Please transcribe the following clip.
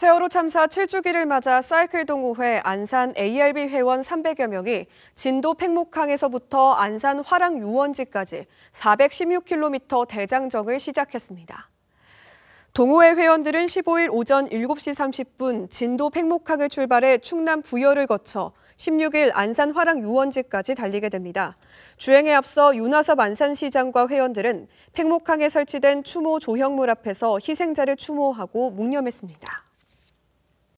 세월호 참사 7주기를 맞아 사이클 동호회 안산 ARB 회원 300여 명이 진도 팽목항에서부터 안산 화랑 유원지까지 416km 대장정을 시작했습니다. 동호회 회원들은 15일 오전 7시 30분 진도 팽목항을 출발해 충남 부여를 거쳐 16일 안산 화랑 유원지까지 달리게 됩니다. 주행에 앞서 윤화섭 안산시장과 회원들은 팽목항에 설치된 추모 조형물 앞에서 희생자를 추모하고 묵념했습니다.